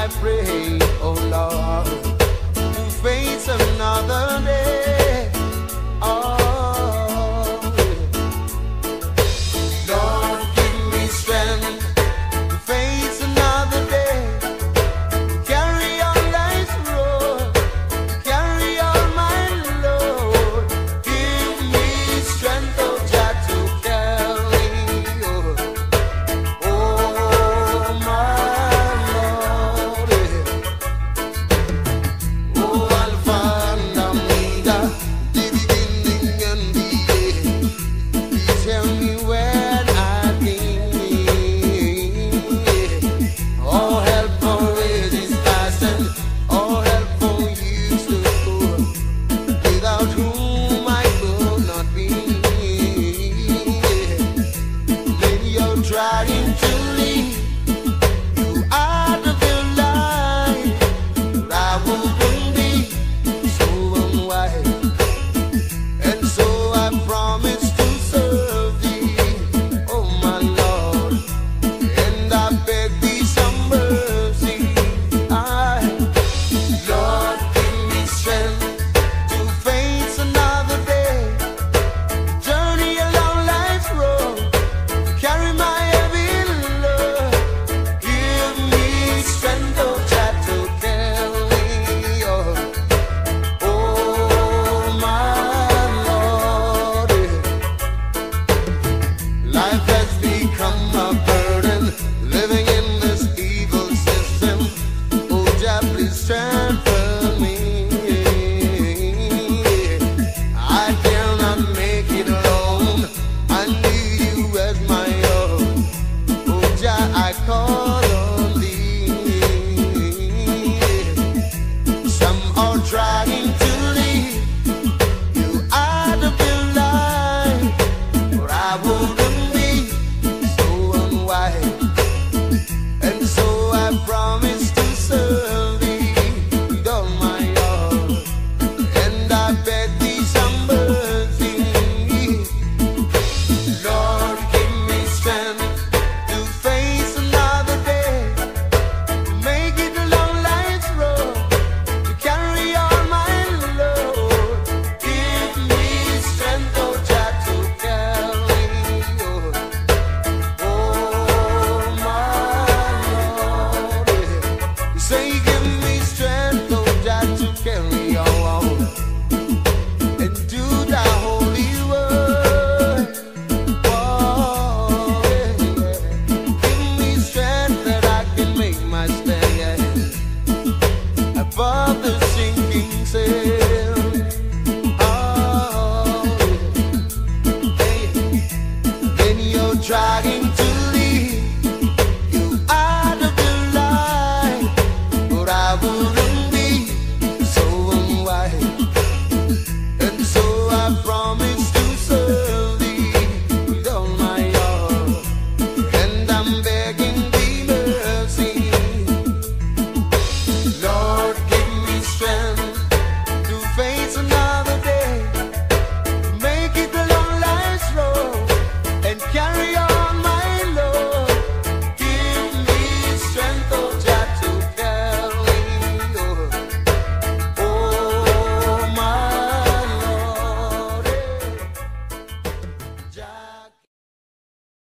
I pray, trying Life Tonight.